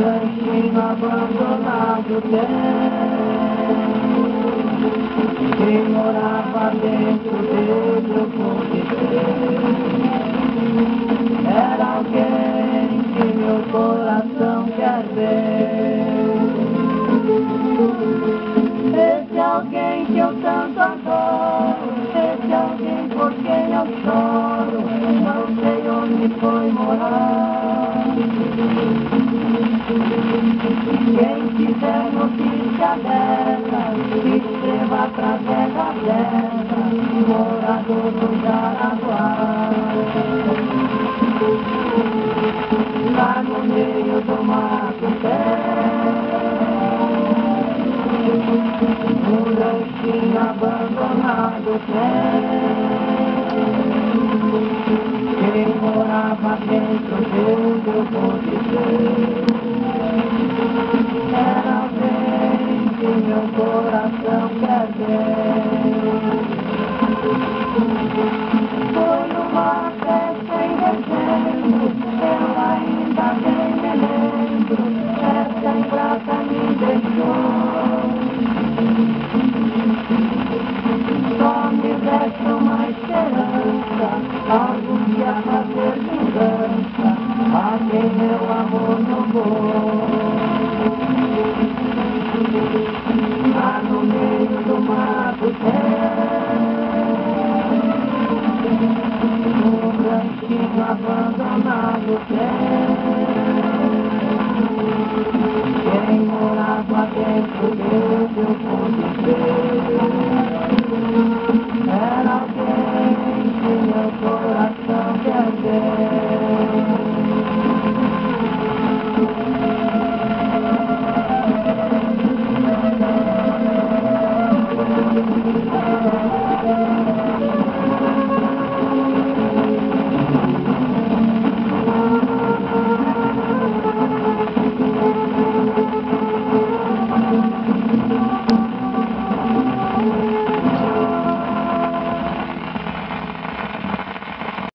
ranchinho abandonado tem Quem morava dentro dele eu conheci Era alguém que meu coração quer ver Esse alguém que eu tanto adoro. Esse alguém por quem eu choro. Não sei onde foi morar através da terra, morador do Jaraguá. Lá no meio do mato um ranchinho abandonado tem. Quem morava dentro dele meu coração quer ver. Foi numa festa em dezembro, eu ainda bem me lembro, essa ingrata me deixou. Só me resta uma esperança, algum dia fazer vingança, a quem meu amor não.